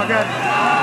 my God.